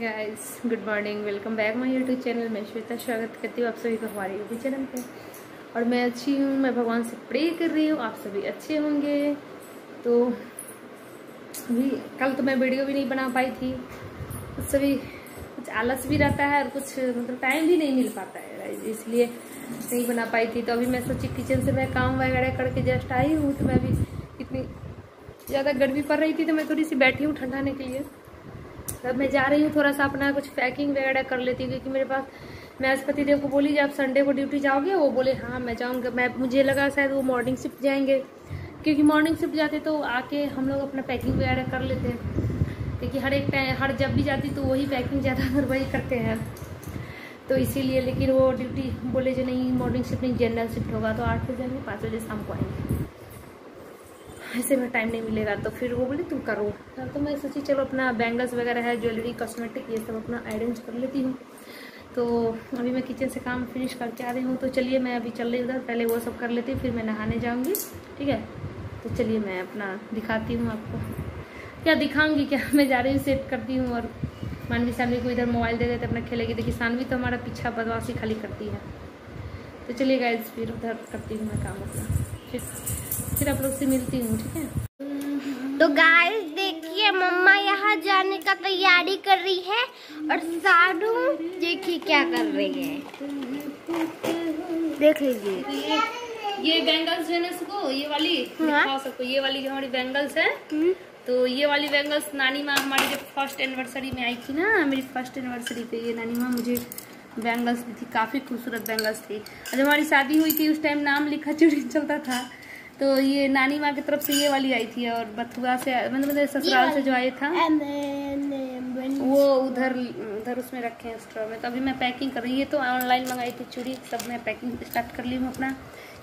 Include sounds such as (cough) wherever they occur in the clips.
Guys good morning welcome back my YouTube channel मैं श्वेता स्वागत करती हूँ आप सभी का हमारे यूट्यूब चैनल पे। और मैं अच्छी हूँ, मैं भगवान से प्रे कर रही हूँ, आप सभी अच्छे होंगे। तो भी कल तो मैं वीडियो भी नहीं बना पाई थी। कुछ सभी, कुछ आलस भी रहता है और कुछ मतलब टाइम भी नहीं मिल पाता है इसलिए नहीं बना पाई थी। तो अभी मैं सोची किचन से मैं काम वगैरह करके जस्ट आई हूँ तो मैं भी इतनी ज़्यादा गर्मी पड़ रही थी तो मैं थोड़ी सी बैठी हूँ ठंडाने के लिए। अब मैं जा रही हूँ थोड़ा सा अपना कुछ पैकिंग वगैरह कर लेती हूँ, क्योंकि मेरे पास, मैं आज देव को बोली, जब आप संडे को ड्यूटी जाओगे? वो बोले हाँ मैं जाऊँगा। मैं, मुझे लगा शायद वो मॉर्निंग शिफ्ट जाएँगे। क्योंकि मॉर्निंग शिफ्ट जाते तो आके हम लोग अपना पैकिंग वगैरह कर लेते हैं। क्योंकि हर एक टाइम हर जब भी जाती तो वही पैकिंग ज़्यादातर वही करते हैं। तो इसीलिए, लेकिन वो ड्यूटी बोले जो नहीं मॉर्निंग शिफ्ट नहीं जनरल शिफ्ट होगा तो आठ बजे जाएँगे, पाँच बजे शाम को आएँगे। ऐसे में टाइम नहीं मिलेगा तो फिर वो बोले, तुम करो। तो मैं सोची, चलो, अपना बैंगल्स वगैरह है ज्वेलरी कॉस्मेटिक ये सब अपना अरेंज कर लेती हूँ। तो अभी मैं किचन से काम फिनिश करके आ रही हूँ तो चलिए मैं अभी चल रही उधर। पहले वो सब कर लेती हूँ, फिर मैं नहाने जाऊँगी, ठीक है? तो चलिए मैं अपना दिखाती हूँ आपको। क्या दिखाऊँगी, क्या? (laughs) मैं जा रही हूँ सेट करती हूँ और मानवी सानवी को इधर मोबाइल दे देते, अपना खेलेगी। देखिए, सानवी तो हमारा पीछा बदमाशी खाली करती है। तो चलिए गाइज़ फिर उधर करती हूँ मैं काम अपना। फिर फिर आप लोग से मिलती हूँ ठीक है? तो गाइस देखिए मम्मा यहाँ जाने का तैयारी कर रही है और साडू देखिए क्या कर रही है। देख लीजिए। ये ये बैंगल्स है ना इसको ये वाली हाँ। सबको ये वाली जो हमारी बैंगल्स है हम्म। तो ये वाली बैंगल्स नानी माँ हमारी जब फ़र्स्ट एनिवर्सरी में आई थी ना मेरी फ़र्स्ट एनिवर्सरी पे ये नानी माँ मुझे बैंगल्स दी थी काफ़ी खूबसूरत बैंगल्स थी। जब हमारी शादी हुई थी उस टाइम नाम लिखा चुरी चलता था। तो ये नानी माँ की तरफ़ से ये वाली आई थी और बथुआ से मतलब मतलब ससुराल से जो आया था वो उधर उधर उसमें रखे हैं स्टोर में। तो अभी मैं पैकिंग कर रही है। तो ऑनलाइन मंगाई थी चूड़ी सब मैं पैकिंग स्टार्ट कर ली हूँ अपना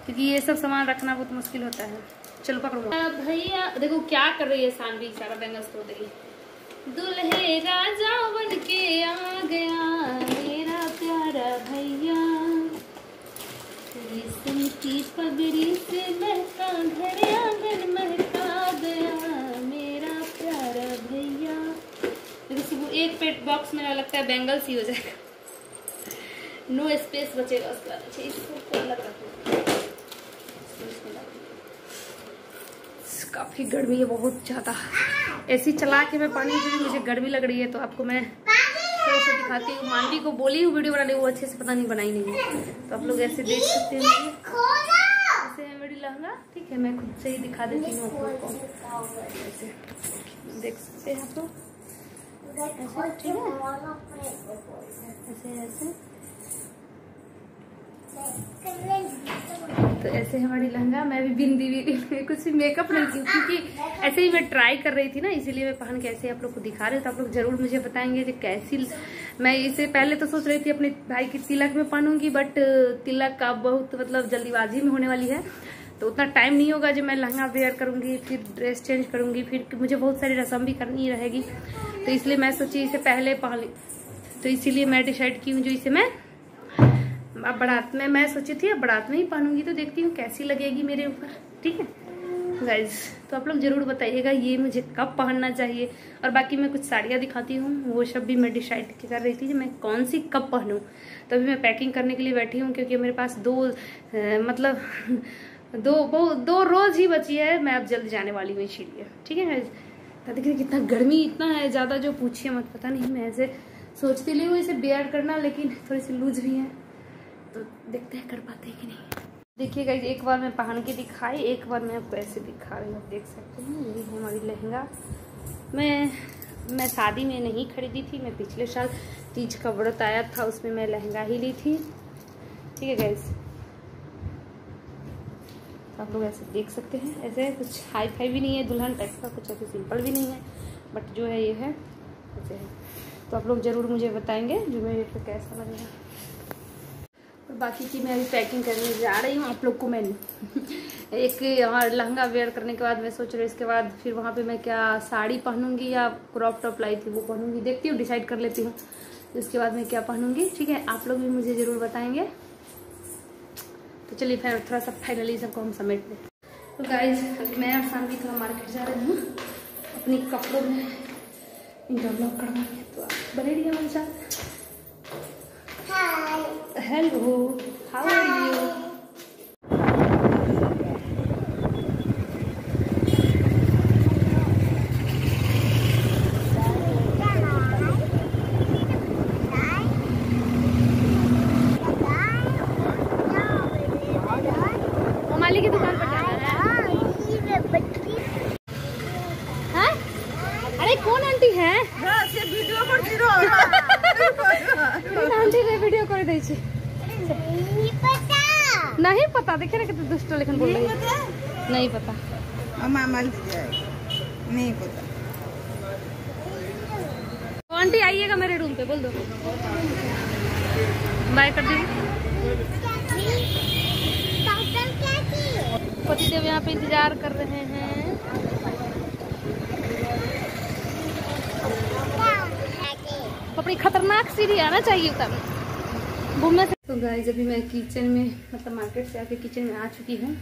क्योंकि ये सब सामान रखना बहुत मुश्किल होता है। चलो पकड़ो। भैया देखो क्या कर रही है सानवी सारा बैंगल्स तो देखिए दुल्हे राजा बन के आ गया मेरा प्यारा भैया। एक पेट बॉक्स मेरा लगता है बैंगल्स ही हो जाएगा। नो स्पेस बचेगा उसके बाद। अच्छा इसको अलग काफ़ी गर्मी है, बहुत ज़्यादा। ऐसी चला के मैं पानी पी मुझे गर्मी लग रही है तो आपको मैं थोड़ा से दिखाती हूँ। मांडी को बोली हूँ वीडियो बनाने, वो अच्छे से पता नहीं, बनाई नहीं है। तो आप लोग ऐसे देख सकते हैं। ऐसे है मेरी लहंगा। ठीक है, मैं खुद से ही दिखा देती हूँ आप लोग ऐसे देख सकते हैं आप लोग। ऐसे, ठीक है। ऐसे ऐसे। तो ऐसे हमारी लहंगा, मैं भी बिंदी भी कुछ भी मेकअप नहीं की क्योंकि ऐसे ही मैं ट्राई कर रही थी ना, इसीलिए मैं पहन के ऐसे आप लोग को दिखा रही हूँ तो आप लोग ज़रूर मुझे बताएँगे कि कैसी मैं इसे पहले तो सोच रही थी अपने भाई की तिलक में पहनूँगी बट तिलक का बहुत मतलब जल्दीबाजी में होने वाली है तो उतना टाइम नहीं होगा जो मैं लहंगा वेयर करूँगी, फिर ड्रेस चेंज करूँगी, फिर मुझे बहुत सारी रस्म भी करनी रहेगी तो इसलिए मैं सोची इसे पहले पहन तो इसीलिए मैं डिसाइड की हूँ जो इसे मैं अब बारात में मैं सोची थी अब बारात में ही पहनूँगी तो देखती हूँ कैसी लगेगी मेरे ऊपर। ठीक है? गाइज़ तो आप लोग ज़रूर बताइएगा ये मुझे कब पहनना चाहिए। और बाकी मैं कुछ साड़ियाँ दिखाती हूँ वो सब भी मैं डिसाइड कर रही थी कि मैं कौन सी कब पहनूँ। तो अभी मैं पैकिंग करने के लिए बैठी हूँ क्योंकि मेरे पास दो आ, मतलब (laughs) दो वो दो रोज ही बची है मैं अब जल्द जाने वाली हूँ इसीलिए। ठीक है गाइज़ तो देखिए कितना गर्मी इतना है ज़्यादा जो पूछिए मत पता नहीं मैं ऐसे सोचती ली हूँ इसे बेयर करना लेकिन थोड़ी सी लूज भी है। तो देखते हैं, कर पाते हैं कि नहीं। देखिएगा एक बार मैं पहन के दिखाई, एक बार मैं आपको ऐसे दिखा रही हूँ देख सकते हैं, ये है हमारी लहंगा। मैं मैं शादी में नहीं खरीदी थी, मैं पिछले साल तीज का व्रत आया था, उसमें मैं लहंगा ही ली थी। ठीक है गैस तो आप लोग ऐसे देख सकते हैं, ऐसे कुछ हाई फाई भी नहीं है, दुल्हन टाइप का, कुछ ऐसे सिंपल भी नहीं है बट जो है ये है, ऐसे है। तो आप लोग ज़रूर मुझे बताएँगे, जो मेरे पे कैसा लगेगा। बाकी की मैं अभी पैकिंग करने जा रही हूँ, आप लोग को मैं (laughs) एक यहाँ लहंगा वेयर करने के बाद मैं सोच रही हूँ, इसके बाद फिर वहाँ पे मैं क्या साड़ी पहनूँगी या क्रॉप टॉप लाई थी, वो पहनूँगी। देखती हूँ डिसाइड कर लेती हूँ। इसके बाद मैं क्या पहनूँगी, ठीक है? आप लोग भी मुझे ज़रूर बताएँगे। तो चलिए, फिर थोड़ा सा फाइनली सबको हम समेट दें तो गाइज़ मैं और शांति थोड़ा मार्केट जा रही हूँ। अपने कपड़ों में इंटरलॉक करवानी है तो आप बने रहिए हमारे साथ। Hi. Hello. How Hi. are you? कर दै छै नहीं पता देखे ना कितने दुष्ट लेकिन बोल रही है। नहीं पता? नहीं पता। आंटी आइएगा मेरे रूम पे बोल दो। बाय कर दीजिए पति देव यहाँ पे इंतज़ार कर रहे हैं। अपनी खतरनाक सीढ़ी आना चाहिए तब घूमने से तो गाइस अभी मैं किचन में मतलब मार्केट से आके किचन में आ चुकी हूँ।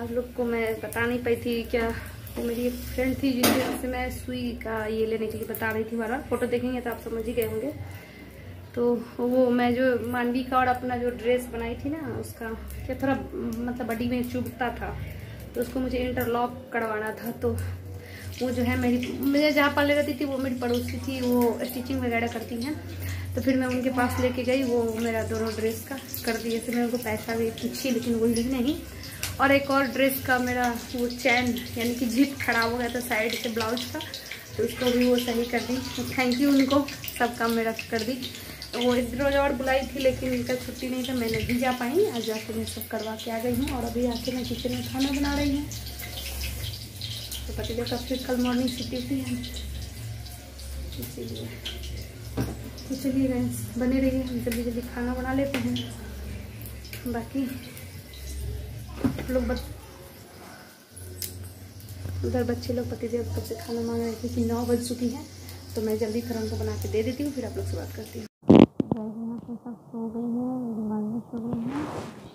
आप लोग को मैं बता नहीं पाई थी क्या वो मेरी एक फ्रेंड थी जिनसे मैं सुई का ये लेने के लिए बता रही थी बार फ़ोटो देखेंगे तो आप समझ ही गए होंगे। तो वो मैं जो मानवी का और अपना जो ड्रेस बनाई थी ना, उसका क्या थोड़ा मतलब बडी में चुभता था। तो उसको मुझे इंटरलॉक करवाना था तो वो जो है मेरी मुझे जहाँ पाले रहती थी, वो मेरी पड़ोसी थी, वो स्टिचिंग वगैरह करती हैं। तो फिर मैं उनके पास लेके गई, वो मेरा दोनों ड्रेस का कर दिए। फिर मैं उनको पैसा भी पूछी लेकिन वो ली नहीं। और एक और ड्रेस का मेरा वो चैन यानी कि जिप खराब हो गया था साइड से ब्लाउज का तो उसको भी वो सही कर दी। थैंक यू उनको सब काम मेरा कर दी। वो एक रोज और बुलाई थी, लेकिन इनका छुट्टी नहीं था, मैं नहीं जा पाई। आज जाके मैं सब करवा के आ गई हूँ, और अभी आके मैं किचन में खाना बना रही हूँ। तो पति देव का फिर कल मॉर्निंग छुट्टी थी। है इसीलिए तो बने रहिए, हम जल्दी जल्दी खाना बना लेते हैं। बाकी लोग बच उधर बच्चे लोग पतिदेव कब से खाना मांग रहे थे कि नौ बज चुकी है तो मैं जल्दी फिर उनको बना के दे देती हूँ, फिर आप लोग से बात करती हूँ। सब सो गई है सो गई है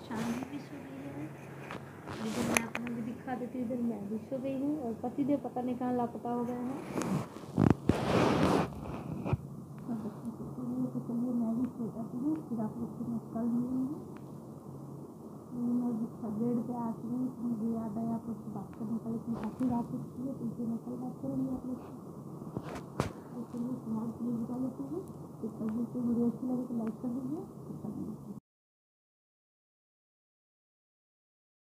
शांति भी सो गई दिखा देती हूँ इधर मैं भी सो गई हूँ और पतिदेव पता नहीं कहाँ लापता हो गए हैं फिर आप लोग बेड पे मुझे याद आया आप लोग बात करने काफ़ी रात हो चुकी है तो मैं कल बात करूँगी आप लोग के लिए विदा लेती हूँ तो कल वीडियो अच्छी लगे तो लाइक कर दीजिए।